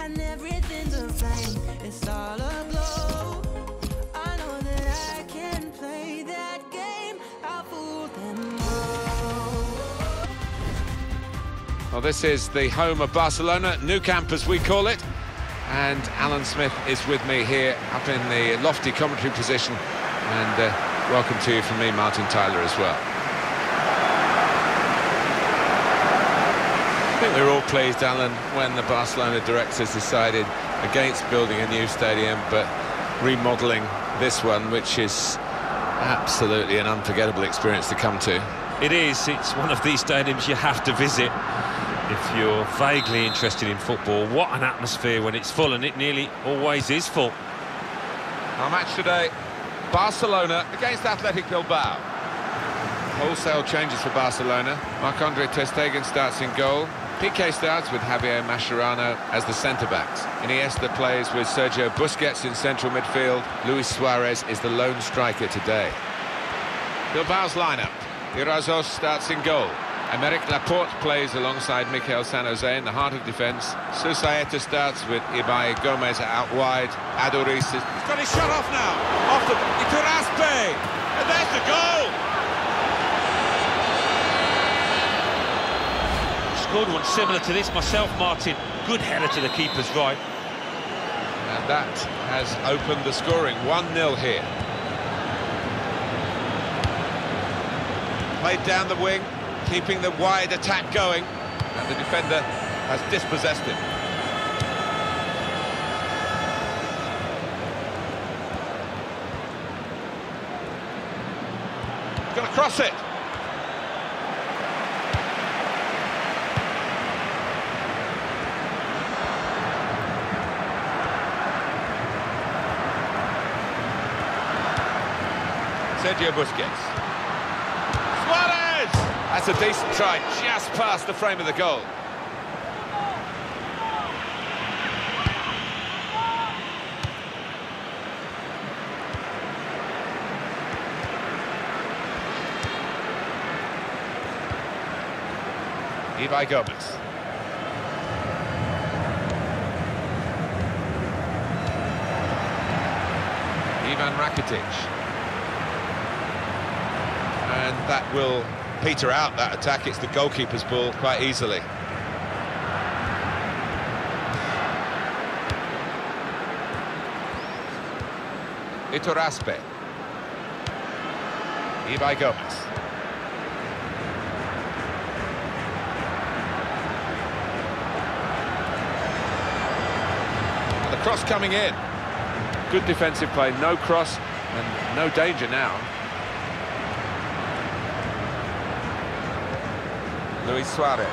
and everything's a. It's all aglow. I know that I can play that game. I'll fool them all. Well, this is the home of Barcelona, Nou Camp as we call it. And Alan Smith is with me here up in the lofty commentary position. And uh, welcome to you from me, Martin Tyler, as well. I think we were all pleased, Alan, when the Barcelona directors decided against building a new stadium, but remodelling this one, which is absolutely an unforgettable experience to come to. It is. It's one of these stadiums you have to visit if you're vaguely interested in football. What an atmosphere when it's full, and it nearly always is full. Our match today, Barcelona against Athletic Bilbao. Wholesale changes for Barcelona. Marc-Andre Ter Stegen starts in goal. Piqué starts with Javier Mascherano as the centre-backs. Iniesta plays with Sergio Busquets in central midfield. Luis Suarez is the lone striker today. Bilbao's lineup. Iraizoz starts in goal. Aymeric Laporte plays alongside Mikel San Jose in the heart of defence. Susaeta starts with Ibai Gomez out wide. Aduriz is... He's got his shot off now. Off the... Iturraspe! And there's the goal! Scored one similar to this myself, Martin. Good header to the keeper's right. And that has opened the scoring. 1-0 here. Played down the wing, keeping the wide attack going. And the defender has dispossessed him. To cross it. Sergio Busquets. Suarez! That's a decent try, just past the frame of the goal. Ibai Gomez. Ivan Rakitic and that will peter out that attack. It's the goalkeeper's ball quite easily. Iturraspe. Ibai Gomez. And the cross coming in. Good defensive play, no cross and no danger now. Luis Suarez.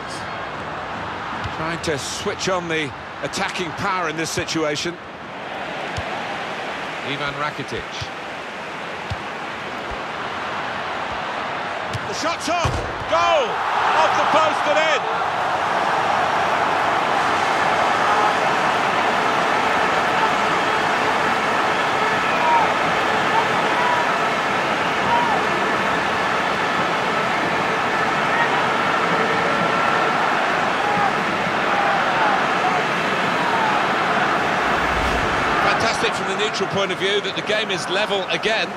Trying to switch on the attacking power in this situation. Ivan Rakitic. The shot's off! Goal! Off the post and in! Fantastic from the neutral point of view that the game is level again.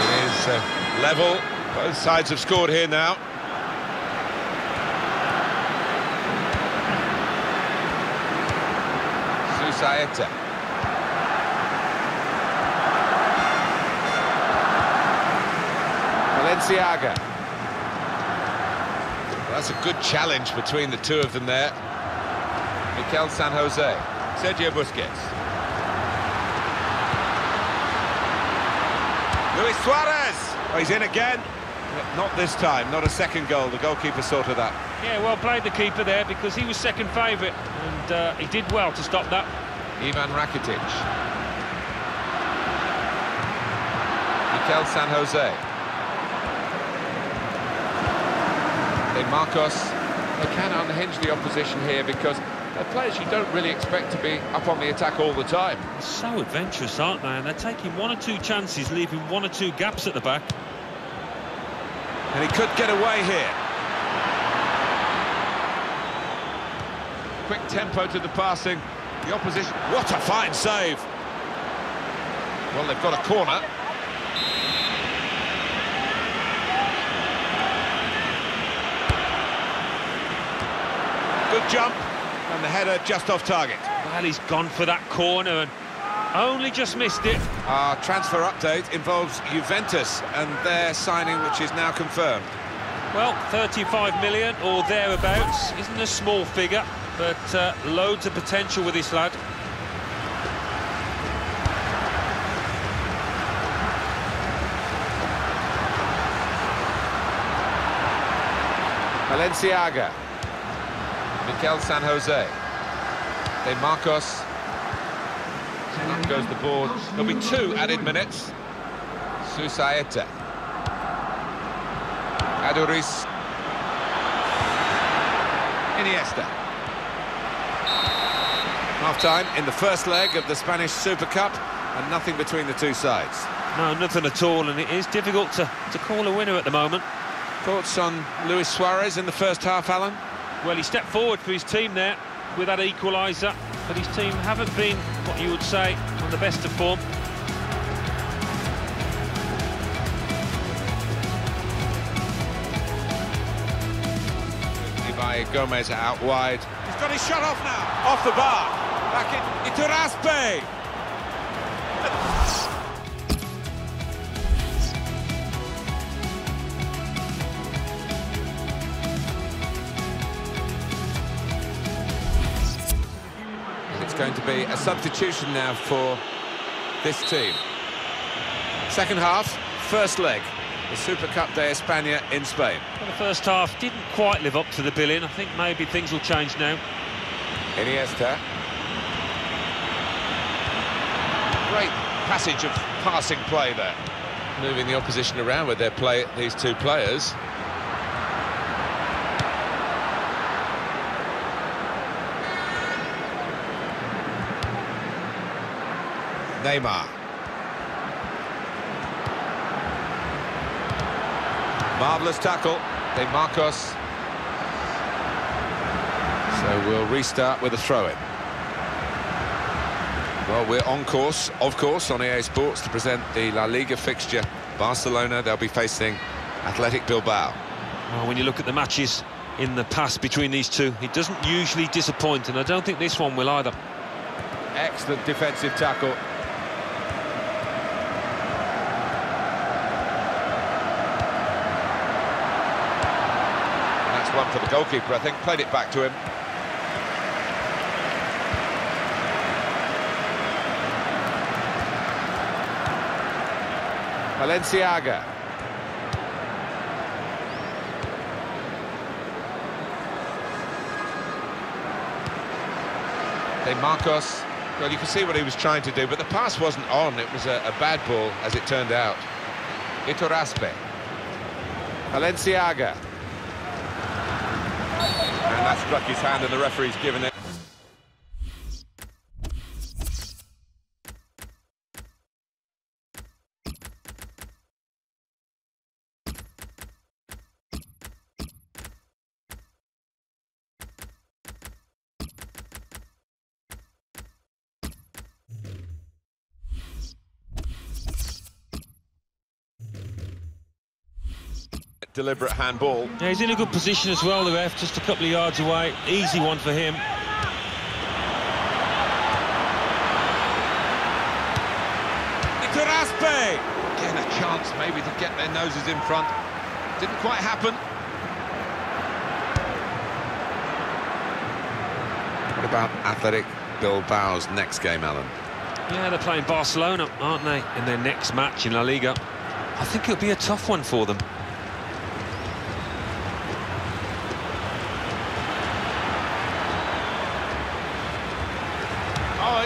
It is uh, level. Both sides have scored here now. Susaeta. Balenciaga. That's a good challenge between the two of them there. Mikel San Jose. Sergio Busquets. Luis Suarez! Oh, he's in again. Not this time, not a second goal. The goalkeeper sorted that. Yeah, well played the keeper there because he was second favourite and uh, he did well to stop that. Ivan Rakitic. Mikel San Jose. De Marcos. They can unhinge the opposition here because they're players you don't really expect to be up on the attack all the time. So adventurous, aren't they? And they're taking one or two chances, leaving one or two gaps at the back. And he could get away here. Quick tempo to the passing. The opposition... What a fine save! Well, they've got a corner. Jump, and the header just off target. Well, he's gone for that corner and only just missed it. Our transfer update involves Juventus and their signing, which is now confirmed. Well, 35 million or thereabouts isn't a small figure, but uh, loads of potential with this lad. Balenciaga. Mikel San Jose. De Marcos. Up goes the board. There'll be two added minutes. Susaeta. Aduriz. Iniesta. Half-time in the first leg of the Spanish Super Cup and nothing between the two sides. No, nothing at all, and it is difficult to, to call a winner at the moment. Thoughts on Luis Suarez in the first half, Alan? Well, he stepped forward for his team there with that equaliser, but his team haven't been, what you would say, on the best of form. Ibai Gomez out wide. He's got his shot off now, off the bar. Back in, Iturraspe. It's going to be a substitution now for this team. Second half, first leg, the Super Cup de España in Spain. Well, the first half didn't quite live up to the billing. I think maybe things will change now. Iniesta. Great passage of passing play there. Moving the opposition around with their play, these two players. Neymar. Marvellous tackle. De Marcos. So we'll restart with a throw-in. Well, we're on course, of course, on EA Sports to present the La Liga fixture. Barcelona, they'll be facing Athletic Bilbao. Well, when you look at the matches in the past between these two, it doesn't usually disappoint, and I don't think this one will either. Excellent defensive tackle. And that's one for the goalkeeper, I think. Played it back to him. Balenciaga. De Marcos. Well, you can see what he was trying to do, but the pass wasn't on. It was a, a bad ball, as it turned out. Iturraspe. Balenciaga. That struck his hand, and the referee's given it. Deliberate handball. Yeah, he's in a good position as well, the ref, just a couple of yards away. Easy one for him. Iturraspe! Again, a chance maybe to get their noses in front. Didn't quite happen. What about Athletic Bilbao's next game, Alan? Yeah, they're playing Barcelona, aren't they, in their next match in La Liga. I think it'll be a tough one for them.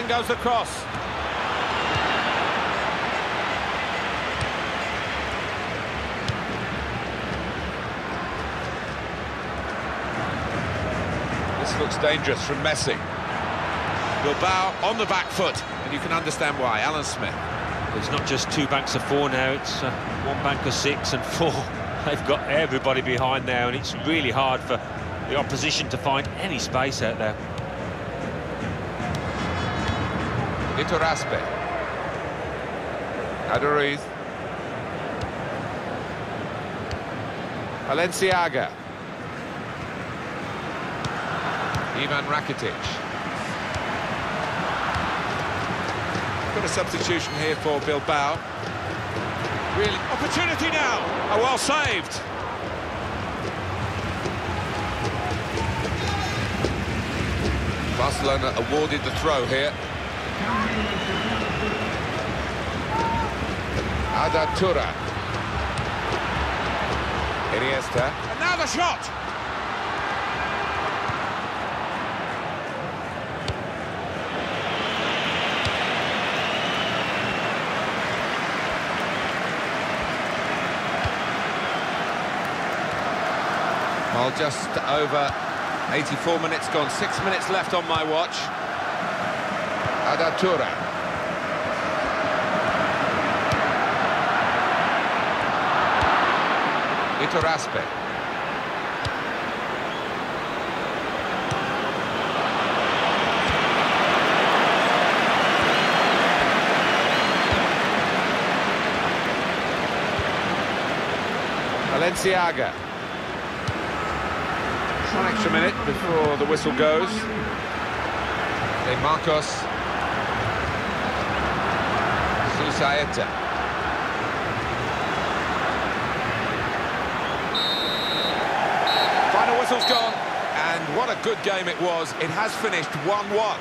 Goes the cross. This looks dangerous from Messi. Bilbao on the back foot, and you can understand why. Alan Smith. It's not just two banks of four now, it's uh, one bank of six and four They've got everybody behind there, and it's really hard for the opposition to find any space out there. Iturraspe. Aduriz. Balenciaga. Ivan Rakitic. Got a substitution here for Bilbao. Really, opportunity now. Oh, well saved. Barcelona awarded the throw here. Arda Turan. Iniesta. And now the shot. Well, just over 84 minutes gone. Six minutes left on my watch. Arda Turan. Iturraspe. Balenciaga. One extra minute before the whistle goes. De Marcos. Final whistle's gone, and what a good game it was. It has finished 1-1.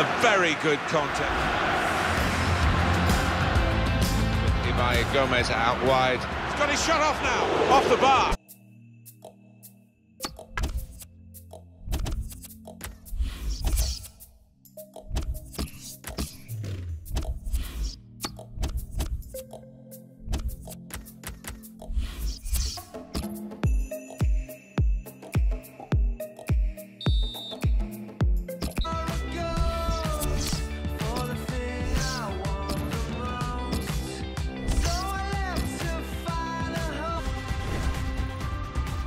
A very good contest. Ibai Gomez out wide. He's got his shot off now, off the bar.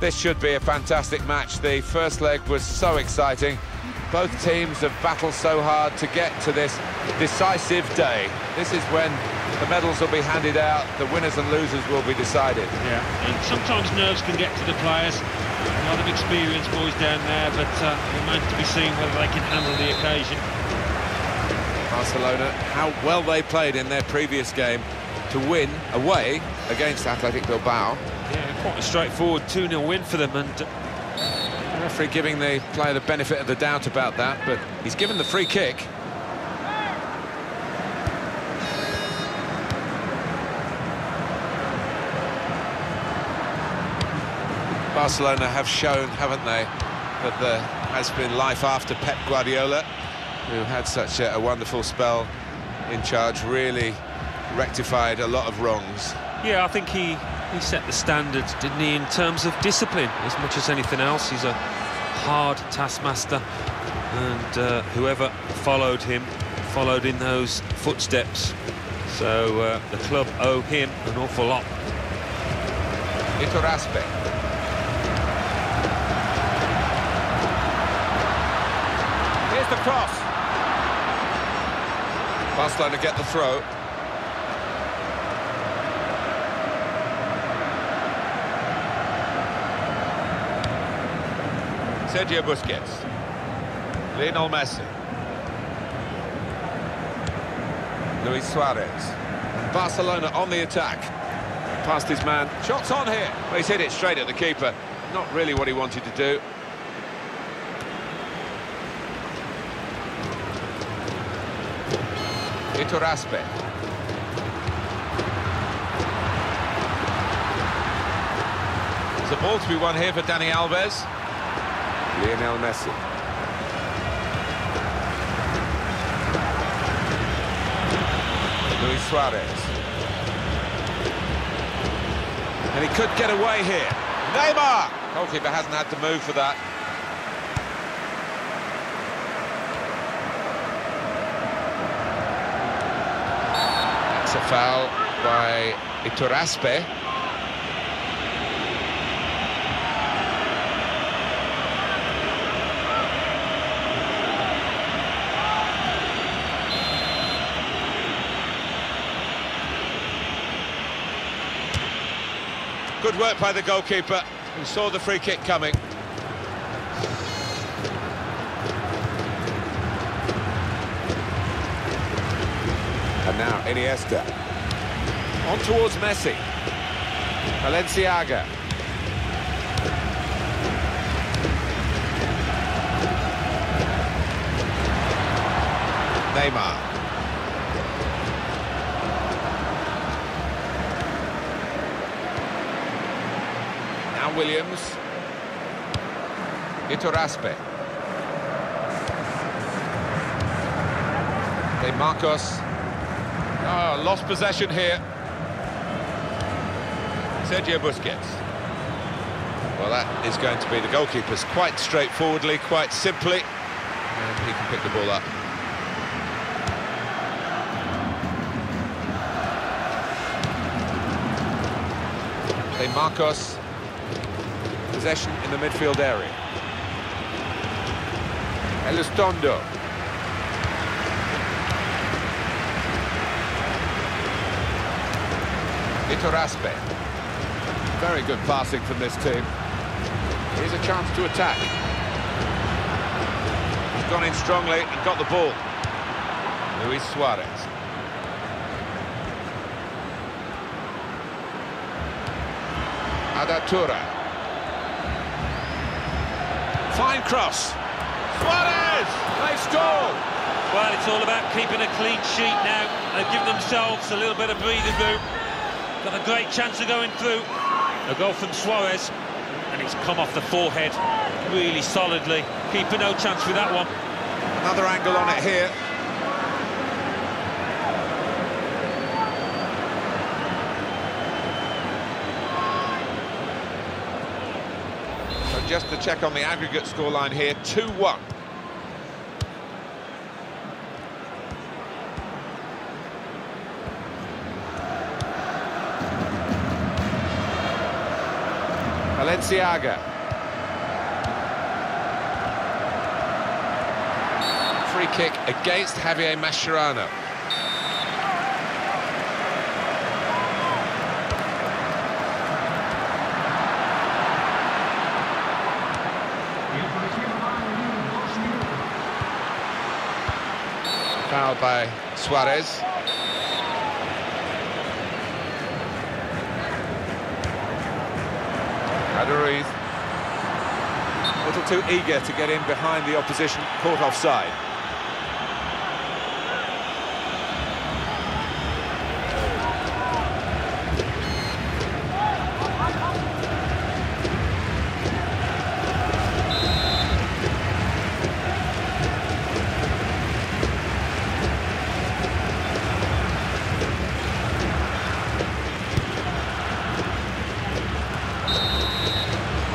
This should be a fantastic match. The first leg was so exciting. Both teams have battled so hard to get to this decisive day. This is when the medals will be handed out, the winners and losers will be decided. Yeah, and sometimes nerves can get to the players. A lot of experienced boys down there, but uh, it remains to be seen whether they can handle the occasion. Barcelona, how well they played in their previous game to win away against Athletic Bilbao. Quite a straightforward 2-0 win for them, and The referee giving the player the benefit of the doubt about that, but he's given the free kick. Barcelona have shown, haven't they, that there has been life after Pep Guardiola, who had such a, a wonderful spell in charge, really rectified a lot of wrongs. yeah, I think he, he set the standards, didn't he, in terms of discipline as much as anything else. He's a hard taskmaster, and uh, whoever followed him followed in those footsteps. So uh, the club owe him an awful lot. Iturraspe. Here's the cross. Barcelona get the throw. Sergio Busquets. Lionel Messi. Luis Suarez. Barcelona on the attack. Past his man. Shots on here. Well, he's hit it straight at the keeper. Not really what he wanted to do. Iturraspe. There's a ball to be won here for Dani Alves. Lionel Messi. Luis Suarez. And he could get away here. Neymar! Goalkeeper hasn't had to move for that. That's a foul by Iturraspe. Good work by the goalkeeper, who saw the free kick coming. And now Iniesta. On towards Messi. Balenciaga. Neymar. Williams. Iturraspe. De Marcos. Oh, lost possession here. Sergio Busquets. Well, that is going to be the goalkeeper's quite straightforwardly, quite simply. And he can pick the ball up. De Marcos. Possession in the midfield area. Elizondo. Iturraspe. Very good passing from this team. Here's a chance to attack. He's gone in strongly and got the ball. Luis Suarez. Ada Touré. Fine cross. Suarez! They score! Well, it's all about keeping a clean sheet now. They've given themselves a little bit of breathing room. Got a great chance of going through. A goal from Suarez, and it's come off the forehead really solidly. Keeper no chance with that one. Another angle on it here. Just to check on the aggregate scoreline here, 2-1. Balenciaga. Free kick against Javier Mascherano. Fouled by Suarez. Aduriz. A little too eager to get in behind the opposition, caught offside.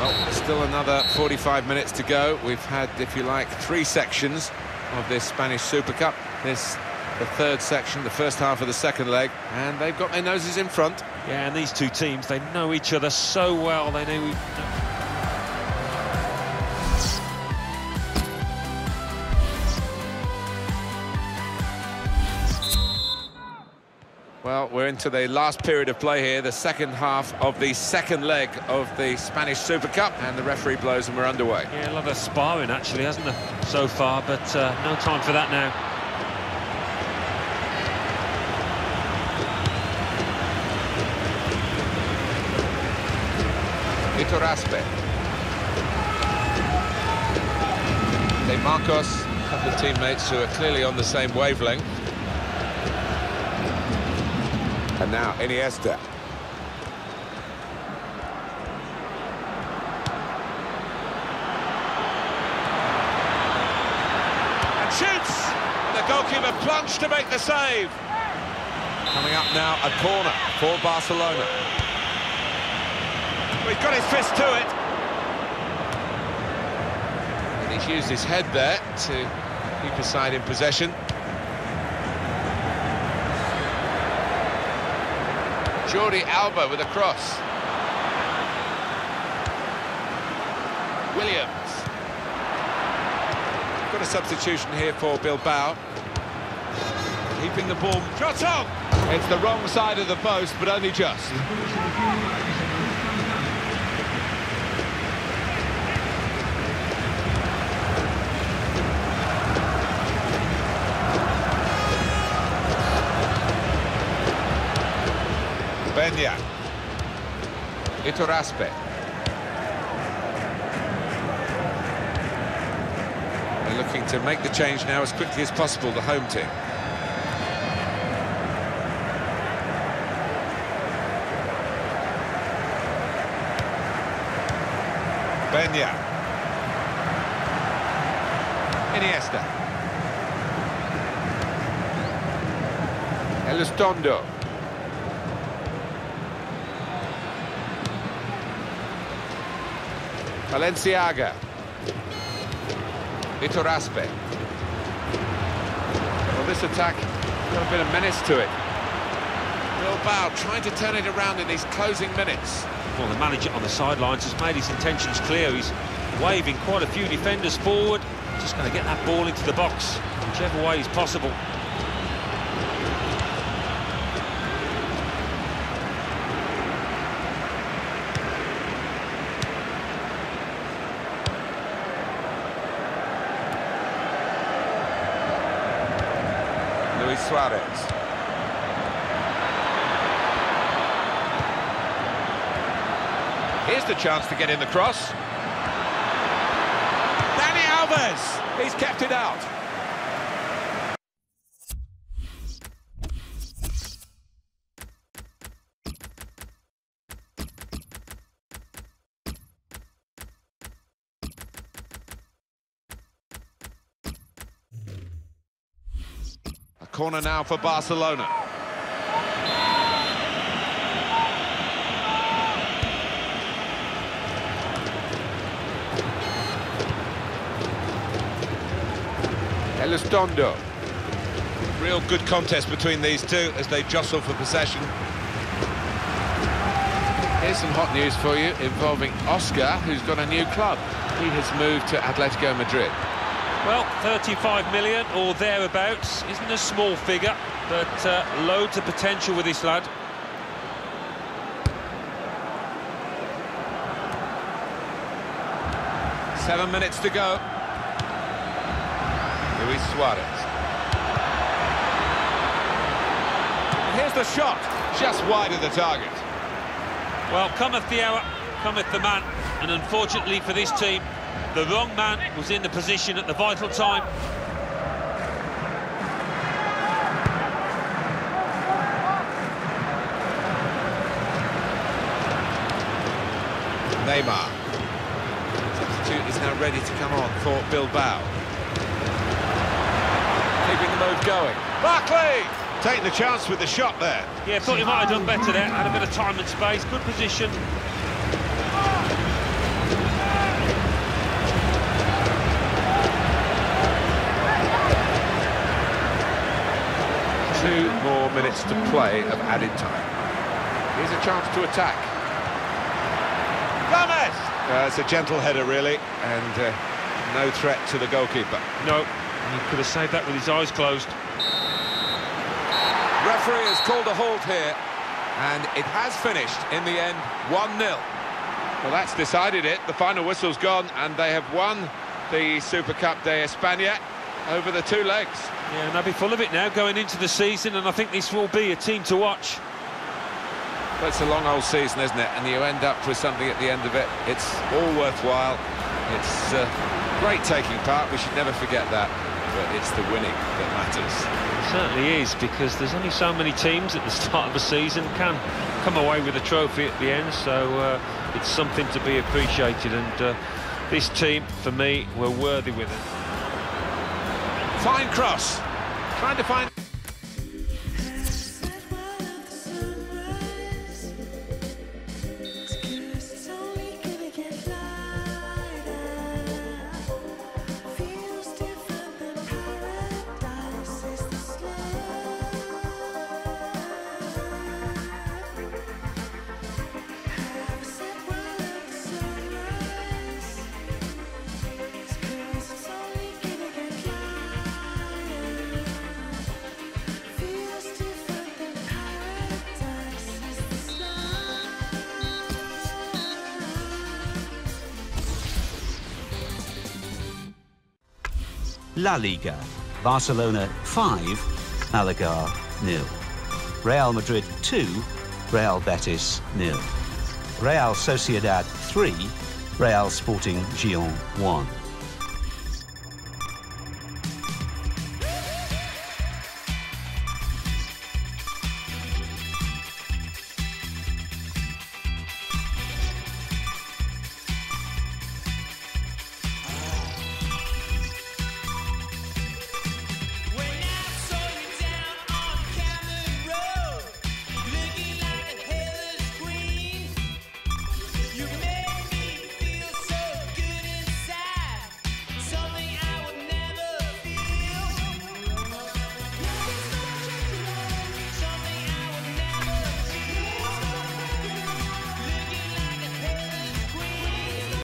Well, still another 45 minutes to go. We've had, if you like, three sections of this Spanish Super Cup. This, the third section, the first half of the second leg, and they've got their noses in front. Yeah, and these two teams, they know each other so well. They know. Well, we're into the last period of play here, the second half of the second leg of the Spanish Super Cup, and the referee blows and we're underway. Yeah, a lot of sparring actually, hasn't there, so far? But uh, no time for that now. Iturraspe. De Marcos, a couple of teammates who are clearly on the same wavelength. And now Iniesta. And shoots! The goalkeeper plunged to make the save. Coming up now, a corner for Barcelona. He's got his fist to it. And he's used his head there to keep his side in possession. Jordi Alba with a cross. Williams. Got a substitution here for Bilbao. Keeping the ball. Shot on! It's the wrong side of the post, but only just. Iturraspe. They're looking to make the change now as quickly as possible, the home team. Beñat. Iniesta. Elizondo. Balenciaga. Iturraspe. Well, this attack got a bit of menace to it. Bilbao trying to turn it around in these closing minutes. Well, the manager on the sidelines has made his intentions clear. He's waving quite a few defenders forward. Just going to get that ball into the box, whichever way is possible. Luis Suarez. Here's the chance to get in the cross. Dani Alves! He's kept it out. Corner now for Barcelona. Elizondo. Real good contest between these two as they jostle for possession. Here's some hot news for you involving Oscar, who's got a new club. He has moved to Atletico Madrid. Well, 35 million or thereabouts isn't a small figure, but uh, loads of potential with this lad. Seven minutes to go. Luis Suarez. Here's the shot, just wide of the target. Well, cometh the hour, cometh the man, and unfortunately for this team, the wrong man was in the position at the vital time. Neymar. Substitute is now ready to come on for Bilbao. Keeping the move going. Barkley! Taking the chance with the shot there. Yeah, thought he might have done better there, had a bit of time and space, good position. Minutes to play of added time. Here's a chance to attack. Gomez! Uh, it's a gentle header, really, and uh, no threat to the goalkeeper. No, he could have saved that with his eyes closed. Referee has called a halt here, and it has finished in the end 1-0. Well, that's decided it. The final whistle's gone, and they have won the Super Cup de España over the two legs. Yeah, and they'll be full of it now going into the season, and I think this will be a team to watch. But it's a long old season, isn't it? And you end up with something at the end of it. It's all worthwhile. It's uh, great taking part. We should never forget that. But it's the winning that matters. It certainly is, because there's only so many teams at the start of the season can come away with a trophy at the end, so uh, it's something to be appreciated. And uh, this team, for me, were worthy with it. Fine cross. Trying to find... La Liga. Barcelona 5, Malaga nil. Real Madrid 2, Real Betis nil. Real Sociedad 3, Real Sporting Gijón 1.